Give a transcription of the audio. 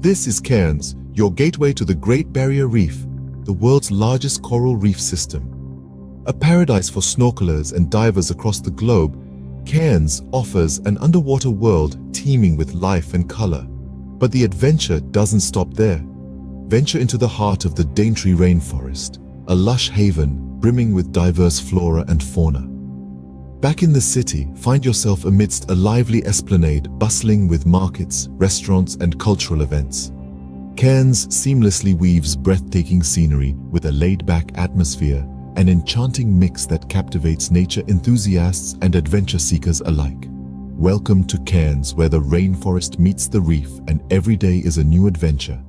This is Cairns, your gateway to the Great Barrier Reef, the world's largest coral reef system. A paradise for snorkelers and divers across the globe, Cairns offers an underwater world teeming with life and color. But the adventure doesn't stop there. Venture into the heart of the Daintree Rainforest, a lush haven brimming with diverse flora and fauna. Back in the city, find yourself amidst a lively esplanade bustling with markets, restaurants and cultural events. Cairns seamlessly weaves breathtaking scenery with a laid-back atmosphere, an enchanting mix that captivates nature enthusiasts and adventure seekers alike. Welcome to Cairns, where the rainforest meets the reef and every day is a new adventure.